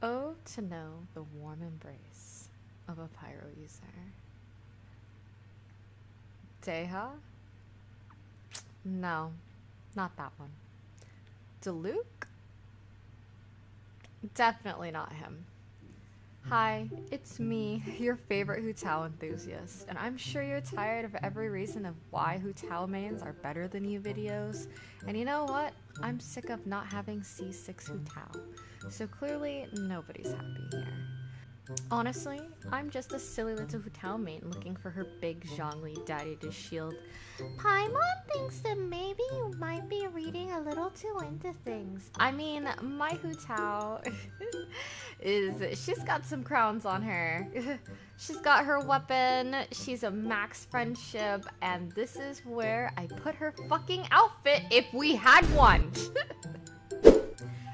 Oh, to know the warm embrace of a pyro user. Dehya? No, not that one. Diluc? Definitely not him. Hi, it's me, your favorite Tao enthusiast, and I'm sure you're tired of every reason of why Tao mains are better than you videos. And you know what? I'm sick of not having C6 Hu Tao, so clearly nobody's happy here. Honestly, I'm just a silly little hotel maid looking for her big Zhongli daddy to shield. Paimon thinks that maybe you might be reading a little too into things. I mean, my Hu Tao is she's got some crowns on her. she's got her weapon, she's a max friendship, and this is where I put her fucking outfit if we had one.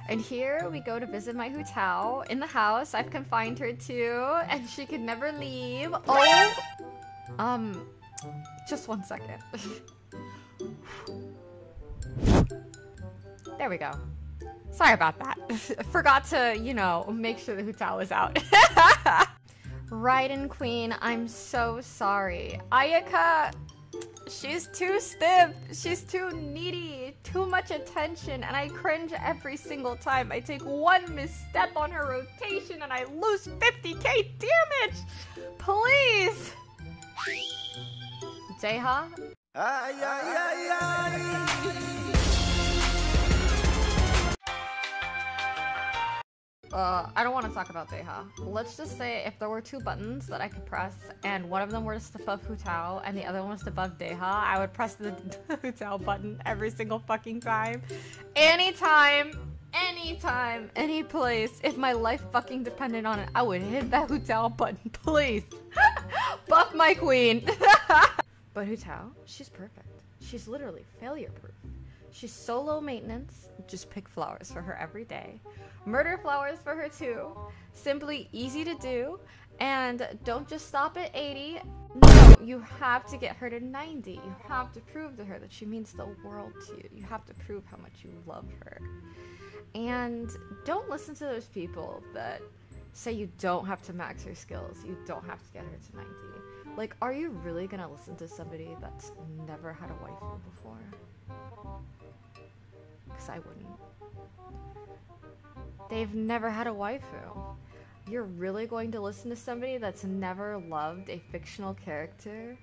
And here we go to visit my Hu Tao. In the house. I've confined her to, and she could never leave. Oh! Um, just one second. there we go. Sorry about that. Forgot to, you know, make sure the Hu Tao was out. Raiden Queen, I'm so sorry. Ayaka, she's too stiff. She's too needy. Too much attention. And I cringe every single time. I take one misstep on her rotation and I lose 50k damage. Please. Dehya? Uh, I don't want to talk about Dehya. Let's just say if there were two buttons that I could press, and one of them were just to buff Hu Tao, and the other one was to buff Dehya, I would press the Hu Tao button every single fucking time. Anytime, anytime, any place. If my life fucking depended on it, I would hit that Hu Tao button, please. buff my queen. but Hu Tao, she's perfect. She's literally failure proof. She's so low maintenance, just pick flowers for her every day. Murder flowers for her too. Simply easy to do. And don't just stop at 80. No, you have to get her to 90. You have to prove to her that she means the world to you. You have to prove how much you love her. And don't listen to those people that say you don't have to max her skills. You don't have to get her to 90. Like, are you really gonna listen to somebody that's never had a waifu before? I wouldn't. They've never had a waifu. You're really going to listen to somebody that's never loved a fictional character?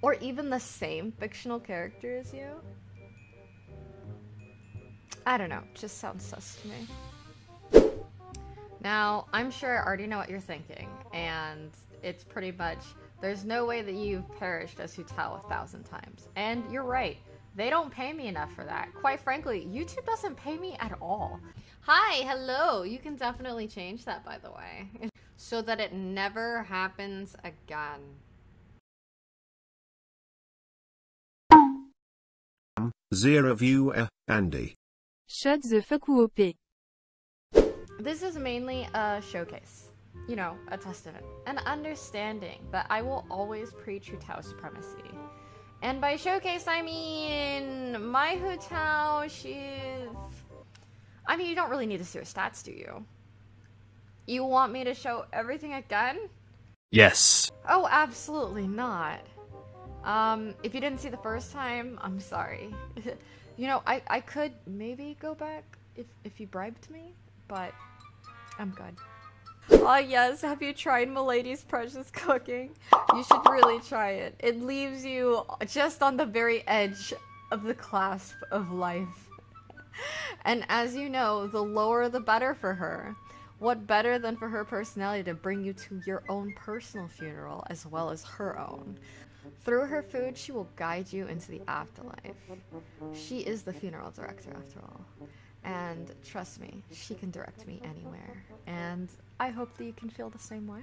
Or even the same fictional character as you? I don't know, just sounds sus to me. Now, I'm sure I already know what you're thinking, and it's pretty much there's no way that you've perished as Hu Tao a thousand times. And you're right. They don't pay me enough for that. Quite frankly, YouTube doesn't pay me at all. Hi, hello. You can definitely change that, by the way, so that it never happens again. Zero viewer, Andy. Shut the fuck up. Eh? This is mainly a showcase. You know, a testament. An understanding that I will always preach Tao supremacy. And by showcase, I mean my Hu Tao. She's... I mean, you don't really need to see her stats, do you? You want me to show everything again? Yes. Oh, absolutely not. Um, if you didn't see the first time, I'm sorry. you know, I, I could maybe go back if, if you bribed me, but I'm good. Oh yes, have you tried Milady's Precious Cooking? You should really try it. It leaves you just on the very edge of the clasp of life. and as you know, the lower the better for her. What better than for her personality to bring you to your own personal funeral as well as her own? Through her food, she will guide you into the afterlife. She is the funeral director, after all. And trust me, she can direct me anywhere. And I hope that you can feel the same way.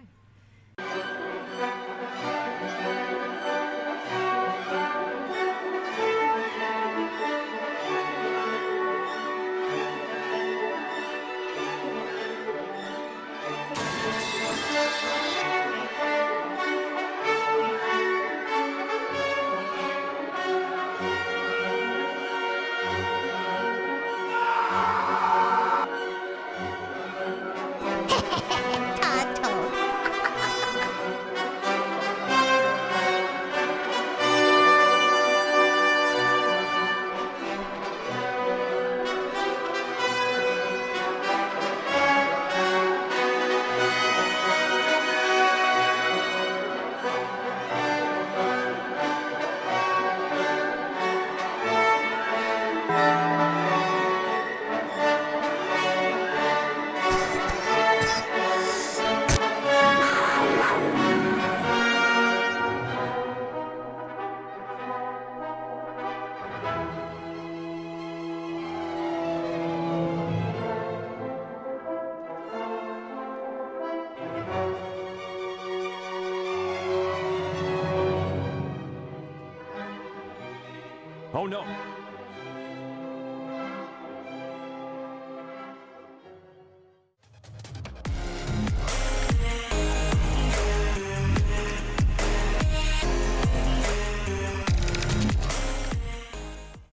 No.